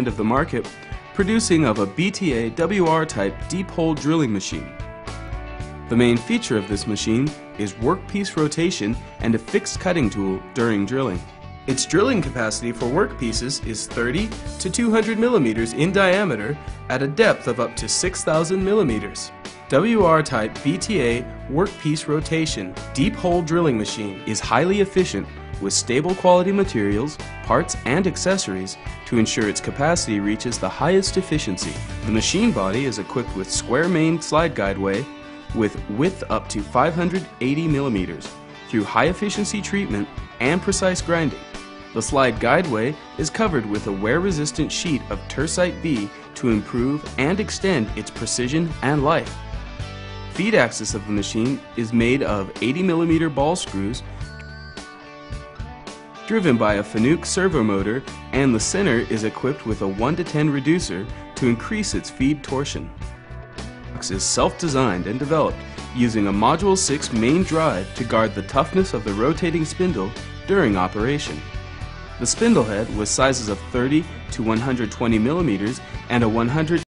end of the market, producing of a BTA WR type deep hole drilling machine. The main feature of this machine is workpiece rotation and a fixed cutting tool during drilling. Its drilling capacity for workpieces is 30 to 200 millimeters in diameter at a depth of up to 6,000 millimeters. WR-type BTA workpiece rotation deep hole drilling machine is highly efficient with stable quality materials, parts, and accessories to ensure its capacity reaches the highest efficiency. The machine body is equipped with square main slide guideway with width up to 580 millimeters through high efficiency treatment and precise grinding. The slide guideway is covered with a wear-resistant sheet of Turcite B to improve and extend its precision and life. The feed axis of the machine is made of 80mm ball screws driven by a Fanuc servo motor and the center is equipped with a 1 to 10 reducer to increase its feed torsion. The Box is self-designed and developed using a Module 6 main drive to guard the toughness of the rotating spindle during operation. The spindle head was sizes of 30 to 120 millimeters and a 100